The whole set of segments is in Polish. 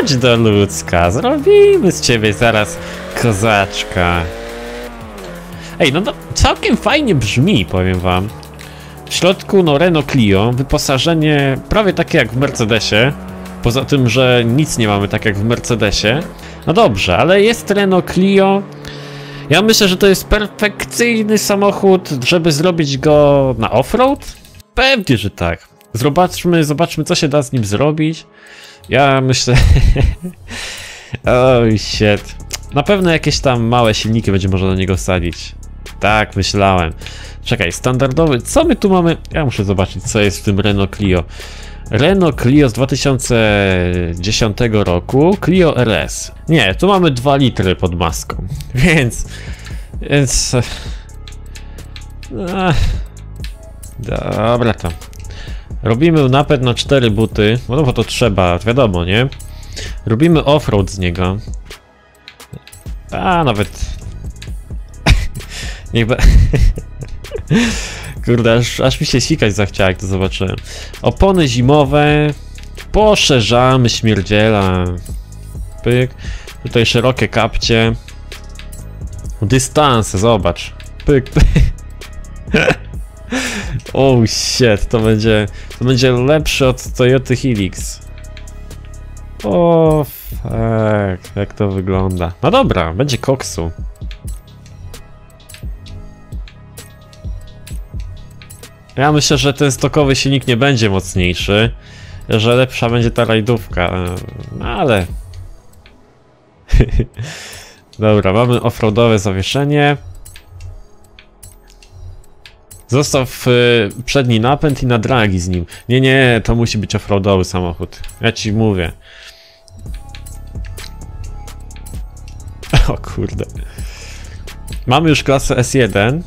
chodź do ludzka, zrobimy z ciebie zaraz kozaczka. Ej, no to całkiem fajnie brzmi, powiem wam. W środku no Renault Clio, wyposażenie prawie takie jak w Mercedesie. Poza tym, że nic nie mamy tak jak w Mercedesie. No dobrze, ale jest Renault Clio. Ja myślę, że to jest perfekcyjny samochód, żeby zrobić go na offroad? Pewnie, że tak. Zobaczmy, zobaczmy co się da z nim zrobić. Ja myślę... Oj, shit. Na pewno jakieś tam małe silniki będzie można do niego wsadzić. Tak, myślałem. Czekaj, standardowy. Co my tu mamy? Ja muszę zobaczyć, co jest w tym Renault Clio. Renault Clio z 2010 roku, Clio RS. Nie, tu mamy 2 litry pod maską, więc... Więc... Ach, dobra to. Robimy napęd na 4 buty, no bo to trzeba, wiadomo, nie? Robimy offroad z niego. A, nawet... Niech. Kurde, aż, aż mi się sikać zachciało, jak to zobaczyłem. Opony zimowe. Poszerzamy śmierdziela. Pyk. Tutaj szerokie kapcie. Dystanse, zobacz. Pyk, pyk. oh shit, to będzie, to będzie lepsze od Toyota Helix. O, fuck, jak to wygląda. No dobra, będzie koksu. Ja myślę, że ten stokowy silnik nie będzie mocniejszy, że lepsza będzie ta rajdówka, no ale... Dobra, mamy offroadowe zawieszenie. Zostaw y, przedni napęd i na dragi z nim. Nie, nie, to musi być offroadowy samochód. Ja ci mówię. O kurde. Mamy już klasę S1.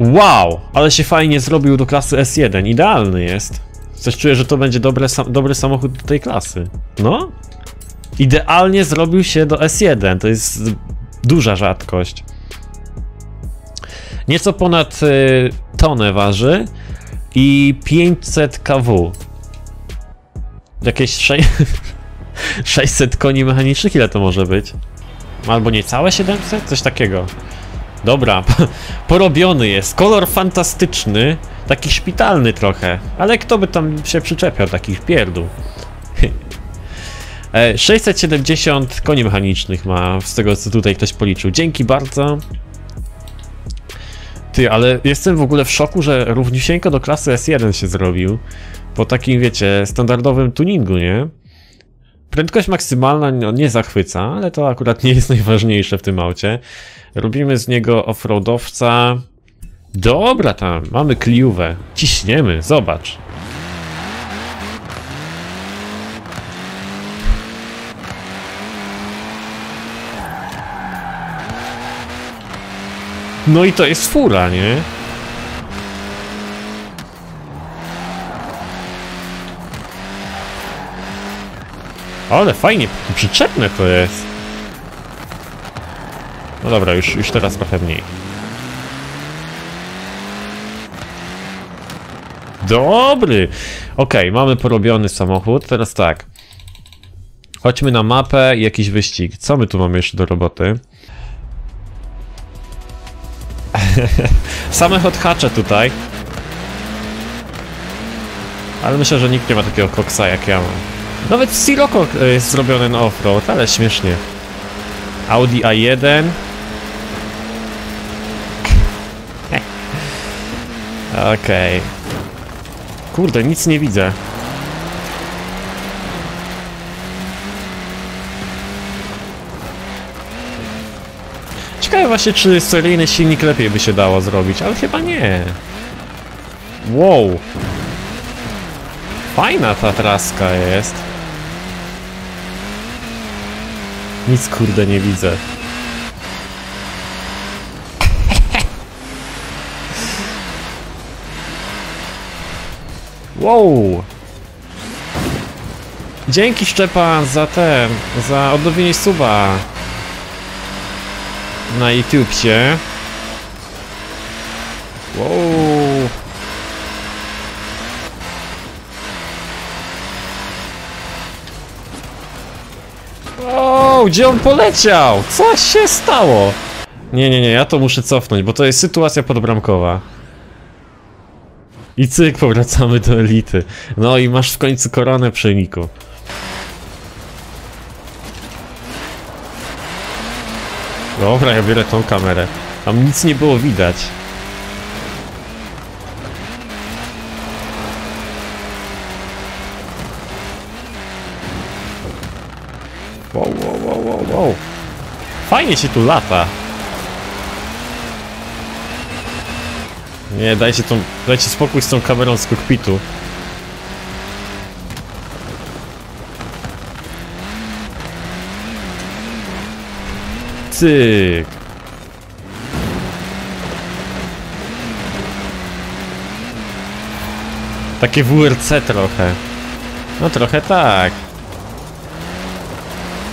Wow, ale się fajnie zrobił do klasy S1, idealny jest. Coś czuję, że to będzie dobre, dobry samochód do tej klasy. No? Idealnie zrobił się do S1, to jest duża rzadkość. Nieco ponad y, tonę waży i 500 kW. Jakieś 600 koni mechanicznych, ile to może być? Albo niecałe 700? Coś takiego. Dobra, porobiony jest. Kolor fantastyczny, taki szpitalny trochę, ale kto by tam się przyczepiał takich pierdół? 670 koni mechanicznych ma, z tego co tutaj ktoś policzył. Dzięki bardzo. Ty, ale jestem w ogóle w szoku, że równiusieńko do klasy S1 się zrobił. Po takim, wiecie, standardowym tuningu, nie? Prędkość maksymalna nie zachwyca, ale to akurat nie jest najważniejsze w tym aucie. Robimy z niego offroadowca. Dobra tam, mamy kliówę. Ciśniemy, zobacz. No i to jest fura, nie? Ale fajnie, przyczepne to jest. No dobra, już, już teraz trochę mniej. Dobry! Ok, mamy porobiony samochód. Teraz tak. Chodźmy na mapę i jakiś wyścig. Co my tu mamy jeszcze do roboty? Same hot hatche tutaj. Ale myślę, że nikt nie ma takiego koksa jak ja mam. Nawet Sirocco e, jest zrobiony na offroad, ale śmiesznie. Audi A1. Okej. Okay. Kurde, nic nie widzę. Ciekawe właśnie, czy seryjny silnik lepiej by się dało zrobić, ale chyba nie. Wow. Fajna ta traska jest. Nic kurde nie widzę. Wow! Dzięki Szczepan za ten, za odnowienie suba na YouTubcie. Wow! O, gdzie on poleciał? Co się stało? Nie, nie, nie, ja to muszę cofnąć, bo to jest sytuacja podbramkowa. I cyk, powracamy do elity. No i masz w końcu koronę przeniku. Dobra, ja biorę tą kamerę. Tam nic nie było widać. Wow, wow, wow, wow, wow. Fajnie się tu lata. Nie, dajcie tą, dajcie spokój z tą kamerą z kokpitu. Cyk. Takie WRC trochę. No trochę tak.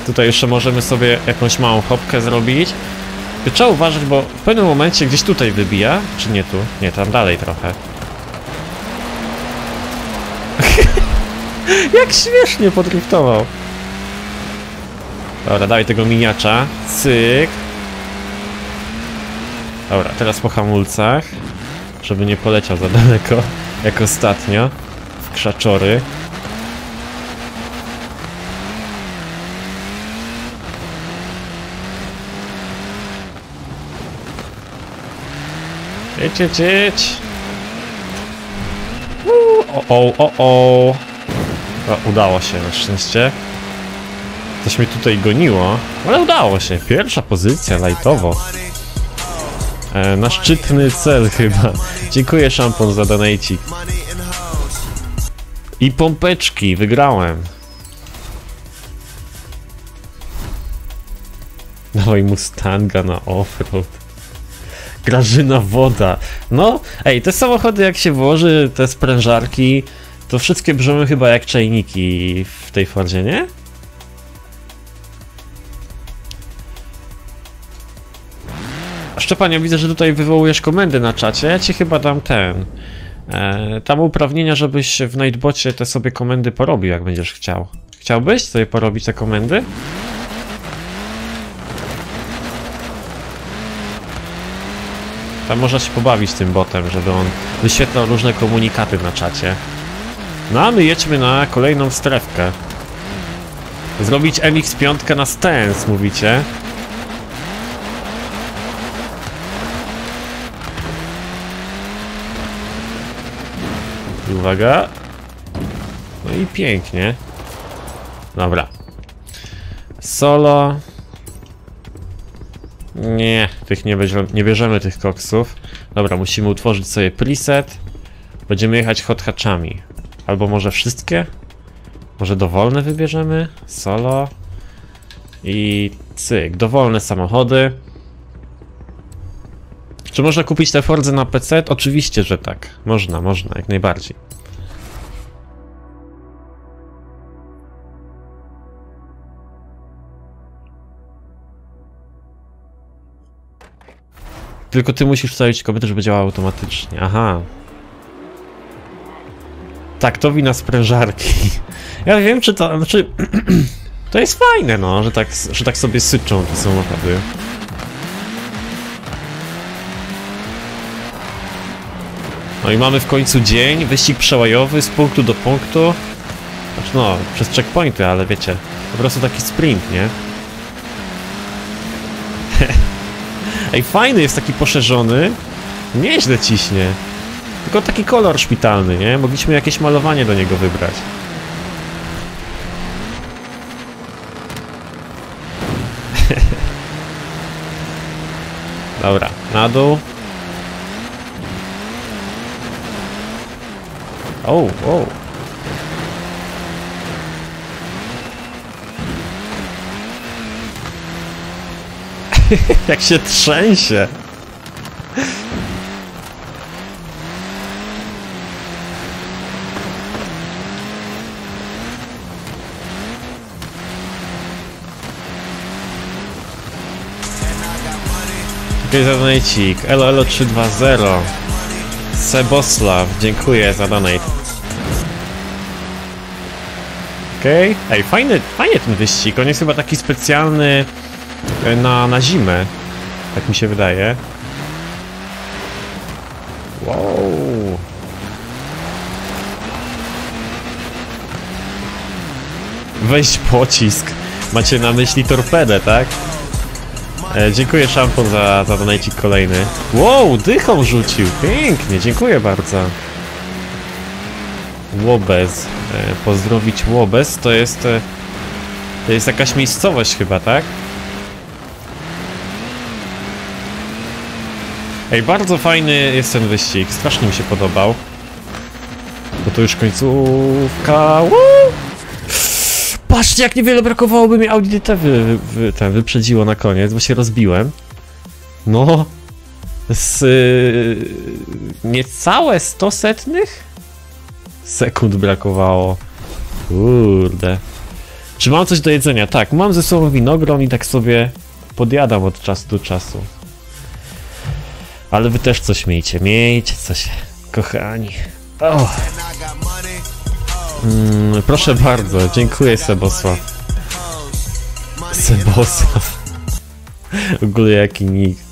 Tutaj jeszcze możemy sobie jakąś małą hopkę zrobić. Trzeba uważać, bo w pewnym momencie gdzieś tutaj wybija, czy nie tu? Nie, tam dalej trochę. Jak śmiesznie podriftował. Dobra, daj tego miniacza. Cyk. Dobra, teraz po hamulcach. Żeby nie poleciał za daleko, jak ostatnio. W krzaczory. Jedź. Uuu, O, o, o, o. o. Udało się na szczęście. Coś mnie tutaj goniło, ale udało się. Pierwsza pozycja, lajtowo. E, na szczytny cel chyba. Dziękuję szampon za donajcik. I pompeczki, wygrałem. Dawaj Mustanga na offroad. Grażyna woda. No, ej, te samochody jak się włoży, te sprężarki, to wszystkie brzmią chyba jak czajniki w tej Fordzie, nie? Szczepanie, widzę, że tutaj wywołujesz komendy na czacie. Ja ci chyba dam ten. E, tam uprawnienia, żebyś w Nightbocie te sobie komendy porobił, jak będziesz chciał. Chciałbyś sobie porobić te komendy? Tam można się pobawić tym botem, żeby on wyświetlał różne komunikaty na czacie. No a my jedźmy na kolejną strefkę. Zrobić MX-5 na stance, mówicie? I uwaga. No i pięknie. Dobra. Solo. Nie, tych nie, bierzemy, nie bierzemy tych koksów. Dobra, musimy utworzyć sobie preset. Będziemy jechać hot hatchami. Albo może wszystkie? Może dowolne wybierzemy? Solo. I cyk, dowolne samochody. Czy można kupić te Fordzy na PC? Oczywiście, że tak. Można, można, jak najbardziej. Tylko ty musisz wstawić kobietę, żeby działała automatycznie. Aha. Tak, to wina sprężarki. Ja wiem, czy to... Znaczy... to jest fajne, no, że tak, że tak sobie syczą te samochody. No i mamy w końcu dzień, wyścig przełajowy z punktu do punktu. Znaczy no, przez checkpointy, ale wiecie, po prostu taki sprint, nie? Ej, fajny jest taki poszerzony. Nieźle ciśnie. Tylko taki kolor szpitalny, nie? Mogliśmy jakieś malowanie do niego wybrać. Dobra, na dół. O, o. Jak się trzęsie. Dziękuję za donajcik. Elo Elo 320. Seboslav, dziękuję za donate. Okej. Ej, fajny, fajnie ten wyścig. On jest chyba taki specjalny e, na, na zimę. Tak mi się wydaje. Wow. Wejść pocisk. Macie na myśli torpedę, tak? E, dziękuję szampon za, za donajcik kolejny. Wow, dychą rzucił. Pięknie, dziękuję bardzo. Łobez. E, pozdrowić Łobez to jest... E, to jest jakaś miejscowość chyba, tak? Ej, bardzo fajny jest ten wyścig. Strasznie mi się podobał. Bo to już końcówka. Woo! Patrzcie, jak niewiele brakowałoby mi Audi TT wy, wy, ten, wyprzedziło na koniec, bo się rozbiłem. No. Z y, niecałe 100 setnych sekund brakowało. Kurde. Czy mam coś do jedzenia? Tak, mam ze sobą winogron i tak sobie podjadam od czasu do czasu. Ale wy też coś miejcie, miejcie coś, kochani. O. Mm, proszę bardzo, dziękuję Sebosław. Sebosław. W ogóle jaki nick.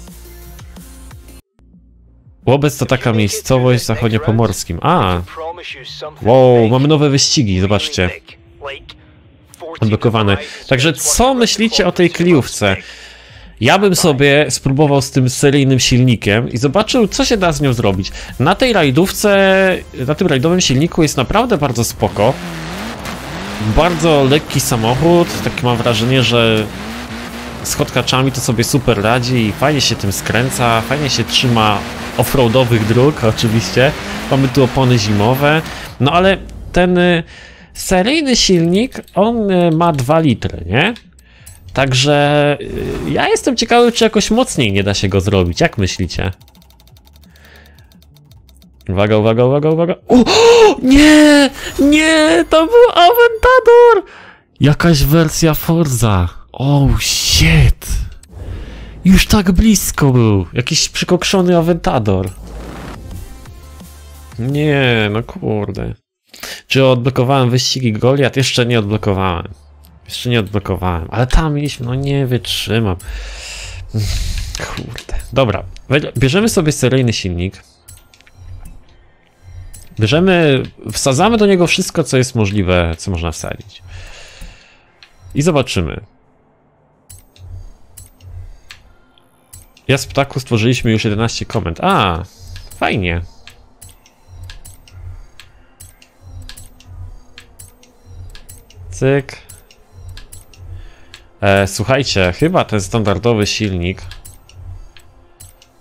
Łobec to taka miejscowość w zachodzie pomorskim. A, wow, mamy nowe wyścigi, zobaczcie. Odblokowane. Także co myślicie o tej kliówce? Ja bym sobie spróbował z tym seryjnym silnikiem i zobaczył, co się da z nią zrobić. Na tej rajdówce, na tym rajdowym silniku jest naprawdę bardzo spoko. Bardzo lekki samochód, takie mam wrażenie, że z chodkaczami to sobie super radzi i fajnie się tym skręca, fajnie się trzyma offroadowych dróg oczywiście. Mamy tu opony zimowe, no ale ten y, seryjny silnik, on y, ma 2 litry, nie? Także y, ja jestem ciekawy, czy jakoś mocniej nie da się go zrobić. Jak myślicie? Uwaga, uwaga, uwaga, uwaga. O, nie! Nie! To był Aventador! Jakaś wersja Forza. Oh shit! Już tak blisko był. Jakiś przykokszony Aventador. Nie, no kurde. Czy odblokowałem wyścigi Goliat? Jeszcze nie odblokowałem. Jeszcze nie odblokowałem, ale tam mieliśmy, no nie wytrzymam. Kurde. Dobra, bierzemy sobie seryjny silnik. Bierzemy, wsadzamy do niego wszystko, co jest możliwe, co można wsadzić. I zobaczymy. Ja z ptaku stworzyliśmy już 11 komend. A, fajnie. Cyk. E, słuchajcie, chyba ten standardowy silnik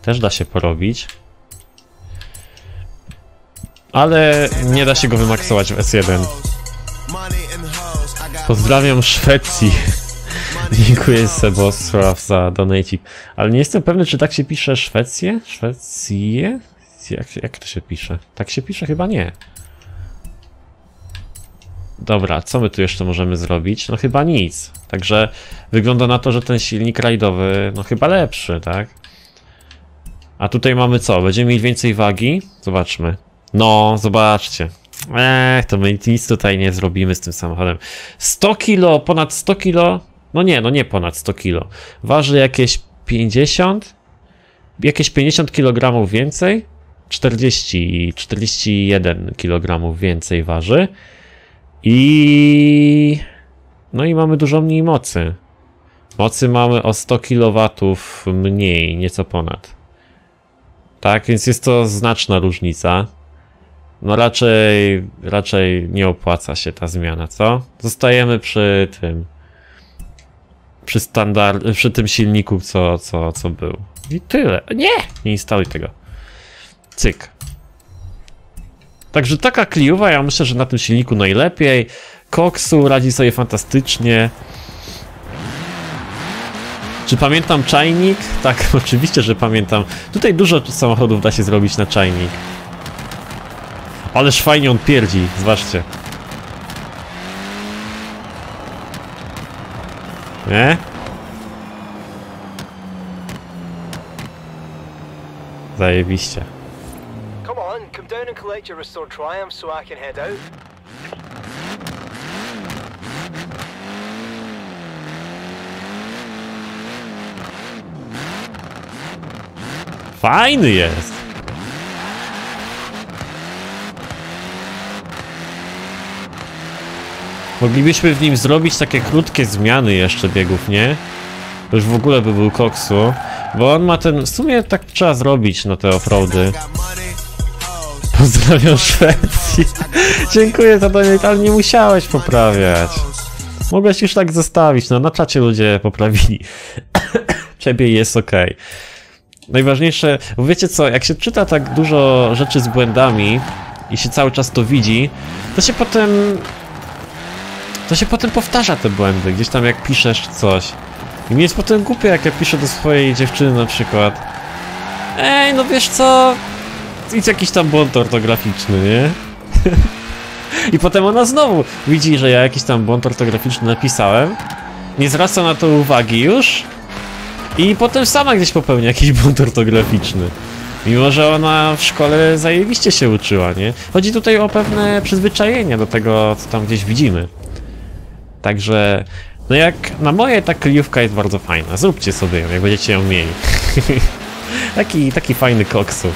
też da się porobić. Ale nie da się go wymaksować w S1. Pozdrawiam Szwecji. Dziękuję Sebosław za donate. Ale nie jestem pewny, czy tak się pisze Szwecję? Szwecję? Jak, jak to się pisze? Tak się pisze? Chyba nie. Dobra, co my tu jeszcze możemy zrobić? No chyba nic. Także wygląda na to, że ten silnik rajdowy, no chyba lepszy, tak? A tutaj mamy co? Będziemy mieć więcej wagi? Zobaczmy. No, zobaczcie. Eee, to my nic tutaj nie zrobimy z tym samochodem. 100 kilo, ponad 100 kilo? No nie, no nie ponad 100 kilo. Waży jakieś 50? Jakieś 50 kg więcej? 40, 41 kg więcej waży. I... No i mamy dużo mniej mocy. Mocy mamy o 100 kW mniej, nieco ponad. Tak, więc jest to znaczna różnica. No raczej, raczej nie opłaca się ta zmiana, co? Zostajemy przy tym. Przy standard, przy tym silniku, co, co, co był. I tyle. Nie! Nie instaluj tego. Cyk. Także taka kliuwa, ja myślę, że na tym silniku najlepiej. Koksu radzi sobie fantastycznie. Czy pamiętam czajnik? Tak, oczywiście, że pamiętam. Tutaj dużo samochodów da się zrobić na czajnik. Ależ fajnie on pierdzi, zobaczcie. Nie? Zajebiście. Come on, come down and collect your restored triumph so I can head out. Fajny jest. Moglibyśmy w nim zrobić takie krótkie zmiany jeszcze biegów, nie? To już w ogóle by był koksu. Bo on ma ten... W sumie tak trzeba zrobić na te offroady. Pozdrawiam Szwecji. Dziękuję za donate, ale nie musiałeś poprawiać. Mogłeś już tak zostawić, no na czacie ludzie poprawili. Ciebie jest ok. Najważniejsze, wiecie co, jak się czyta tak dużo rzeczy z błędami i się cały czas to widzi, to się potem... To się potem powtarza te błędy, gdzieś tam jak piszesz coś. I mi jest potem głupie, jak ja piszę do swojej dziewczyny na przykład. Ej, no wiesz co? Idź jakiś tam błąd ortograficzny, nie? I potem ona znowu widzi, że ja jakiś tam błąd ortograficzny napisałem. Nie zwraca na to uwagi już. I potem sama gdzieś popełnia jakiś błąd ortograficzny. Mimo, że ona w szkole zajebiście się uczyła, nie? Chodzi tutaj o pewne przyzwyczajenia do tego, co tam gdzieś widzimy. Także, no jak na moje ta kryjówka jest bardzo fajna. Zróbcie sobie ją, jak będziecie ją mieli. taki, taki fajny koksu.